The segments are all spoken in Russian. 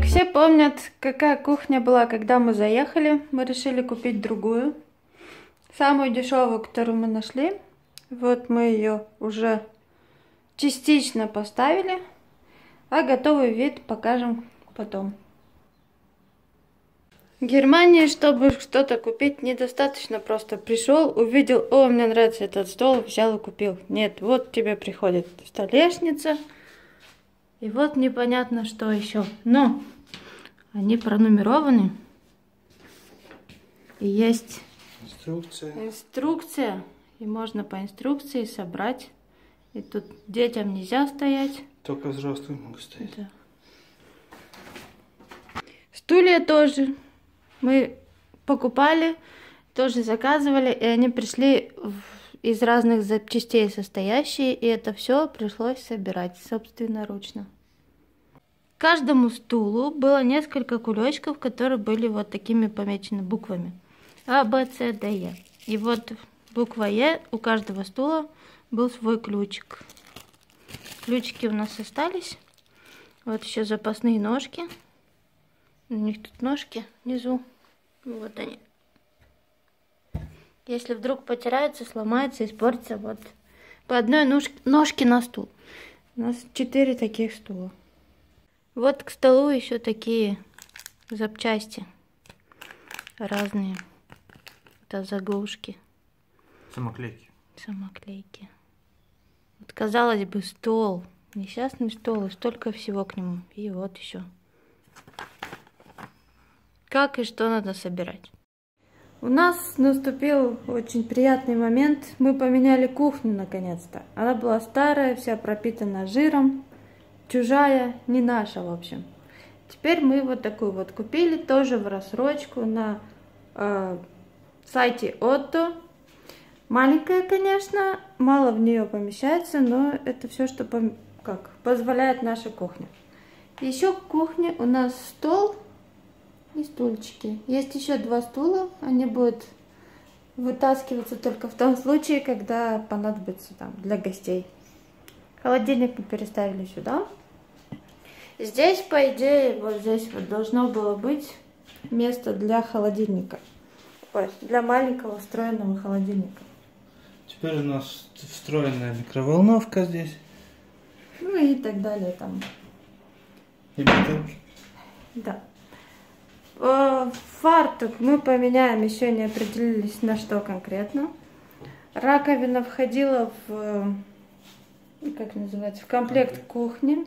Итак, все помнят, какая кухня была, когда мы заехали. Мы решили купить другую. Самую дешевую, которую мы нашли. Вот мы ее уже частично поставили. А готовый вид покажем потом. В Германии, чтобы что-то купить, недостаточно просто пришел, увидел, о, мне нравится этот стол, взял и купил. Нет, вот тебе приходит столешница, и вот непонятно, что еще. Но они пронумерованы. И есть инструкция. инструкция. И можно по инструкции собрать. И тут детям нельзя стоять. Только взрослые могут стоять. Да. Стулья тоже. Мы покупали, тоже заказывали, и они пришли из разных запчастей состоящие, и это все пришлось собирать собственноручно. Каждому стулу было несколько кулечков, которые были вот такими помечены буквами. А, Б, С, Д, Е. И вот буква Е у каждого стула был свой ключик. Ключики у нас остались. Вот еще запасные ножки. У них тут ножки внизу. Вот они. Если вдруг потирается, сломается, испортится, вот по одной ножке, ножке на стул. У нас четыре таких стула. Вот к столу еще такие запчасти разные. Это заглушки. Самоклейки. Самоклейки. Вот казалось бы стол, несчастный стол, и столько всего к нему. И вот еще. Как и что надо собирать. У нас наступил очень приятный момент. Мы поменяли кухню наконец-то. Она была старая, вся пропитана жиром чужая, не наша, в общем. Теперь мы вот такую вот купили, тоже в рассрочку на э, сайте Otto. Маленькая, конечно, мало в нее помещается, но это все, что пом как, позволяет наша кухня. Еще в кухне у нас стол и стульчики. Есть еще два стула, они будут вытаскиваться только в том случае, когда понадобится там для гостей. Холодильник мы переставили сюда. Здесь, по идее, вот здесь вот должно было быть место для холодильника. Ой, для маленького встроенного холодильника. Теперь у нас встроенная микроволновка здесь. Ну и так далее там. И бутылки. Да. Э, фартук мы поменяем, еще не определились на что конкретно. Раковина входила в, как называется, в комплект кухни.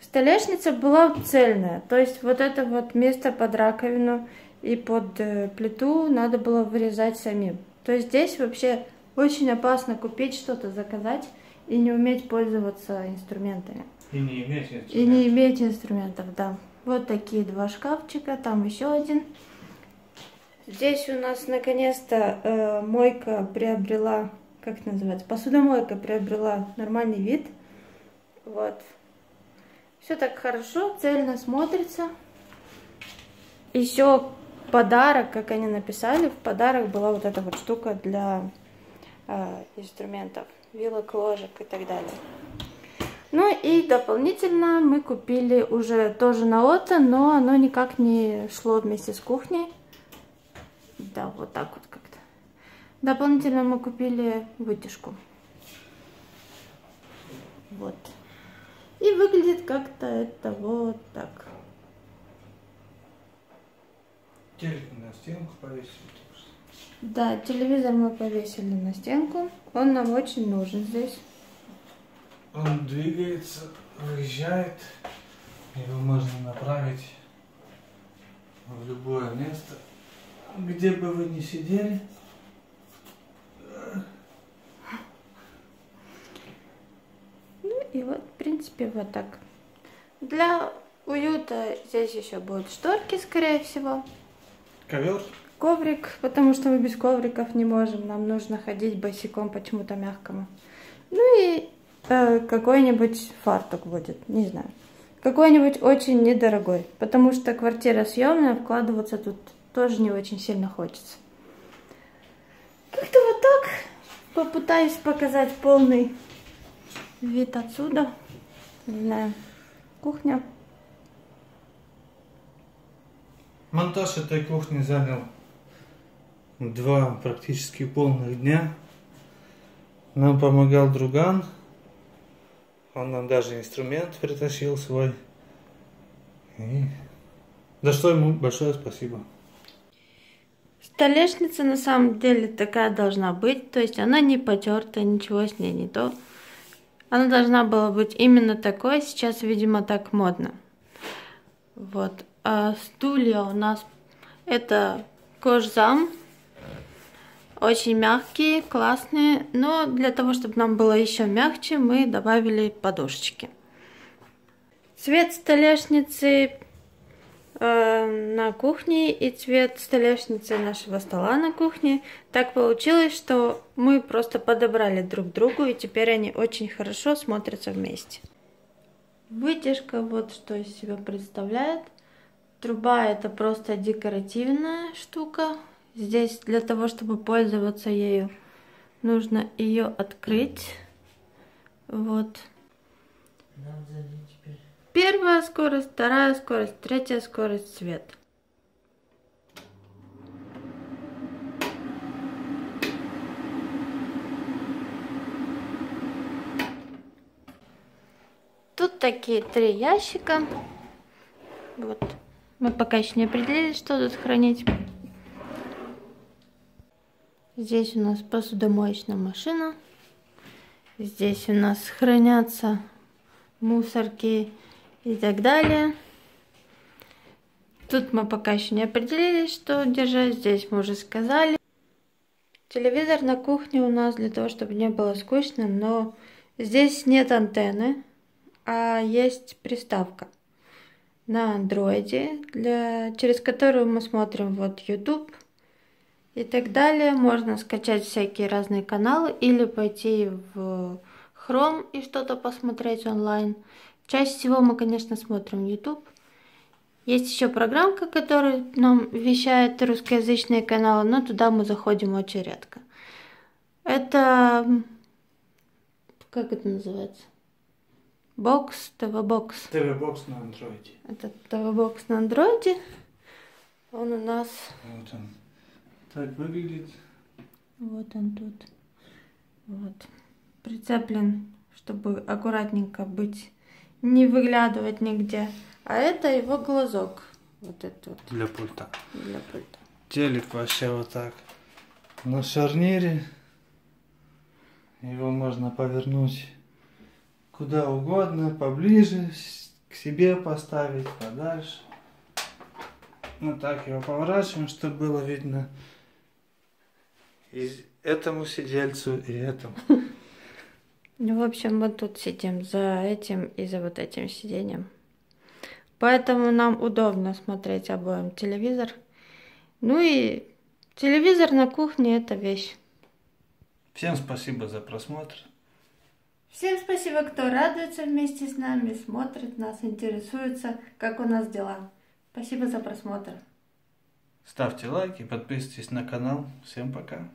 Столешница была цельная, то есть вот это вот место под раковину и под э, плиту надо было вырезать самим. То есть здесь вообще очень опасно купить что-то, заказать и не уметь пользоваться инструментами. И не иметь инструментов. И не иметь инструментов, да. Вот такие два шкафчика, там еще один. Здесь у нас наконец-то э, мойка приобрела, как называется, посудомойка приобрела нормальный вид. Вот. Все так хорошо, цельно смотрится. Еще подарок, как они написали, в подарок была вот эта вот штука для э, инструментов, вилок, ложек и так далее. Ну и дополнительно мы купили уже тоже на ото, но оно никак не шло вместе с кухней. Да, вот так вот как-то. Дополнительно мы купили вытяжку. Вот. И выглядит как-то это вот так. Телек на стенку повесили. Да, телевизор мы повесили на стенку. Он нам очень нужен здесь. Он двигается, выезжает. Его можно направить в любое место, где бы вы ни сидели. И вот, в принципе, вот так. Для уюта здесь еще будут шторки, скорее всего. Ковер. Коврик, потому что мы без ковриков не можем. Нам нужно ходить босиком почему-то мягкому. Ну и э, какой-нибудь фартук будет, не знаю. Какой-нибудь очень недорогой, потому что квартира съемная, вкладываться тут тоже не очень сильно хочется. Как-то вот так попытаюсь показать полный Вид отсюда. Не знаю. Кухня. Монтаж этой кухни занял два практически полных дня. Нам помогал друган. Он нам даже инструмент притащил свой. И... За что ему большое спасибо. Столешница на самом деле такая должна быть, то есть она не потерта, ничего с ней не то. Она должна была быть именно такой, сейчас, видимо, так модно. Вот. А стулья у нас это кожзам, очень мягкие, классные, но для того, чтобы нам было еще мягче, мы добавили подушечки. Цвет столешницы э, на кухне и цвет столешницы нашего стола на кухне. Так получилось, что мы просто подобрали друг другу, и теперь они очень хорошо смотрятся вместе. Вытяжка вот что из себя представляет. Труба это просто декоративная штука, Здесь для того, чтобы пользоваться ею, нужно ее открыть. Вот. Первая скорость, вторая скорость, третья скорость свет. Тут такие три ящика. Вот. Мы пока еще не определились, что тут хранить. Здесь у нас посудомоечная машина. Здесь у нас хранятся мусорки и так далее. Тут мы пока еще не определились, что держать. Здесь мы уже сказали. Телевизор на кухне у нас для того, чтобы не было скучно, но здесь нет антенны, а есть приставка на андроиде, для, через которую мы смотрим вот YouTube, и так далее. Можно скачать всякие разные каналы или пойти в Chrome и что-то посмотреть онлайн. Чаще всего мы, конечно, смотрим YouTube. Есть еще программка, которая нам вещает русскоязычные каналы, но туда мы заходим очень редко. Это... Как это называется? Бокс, ТВ-бокс. ТВ-бокс на андроиде. Это ТВ-бокс на андроиде. Он у нас... Вот он так выглядит. Вот он тут. Вот. Прицеплен, чтобы аккуратненько быть, не выглядывать нигде. А это его глазок. Вот этот вот. Для пульта. Для пульта. Телек вообще вот так. На шарнире. Его можно повернуть куда угодно, поближе, к себе поставить, подальше. Вот так его поворачиваем, чтобы было видно и этому сидельцу, и этому. Ну, в общем, мы тут сидим за этим и за вот этим сиденьем. Поэтому нам удобно смотреть обоим телевизор. Ну и телевизор на кухне это вещь. Всем спасибо за просмотр. Всем спасибо, кто радуется вместе с нами, смотрит нас, интересуется, как у нас дела. Спасибо за просмотр. Ставьте лайки, подписывайтесь на канал. Всем пока.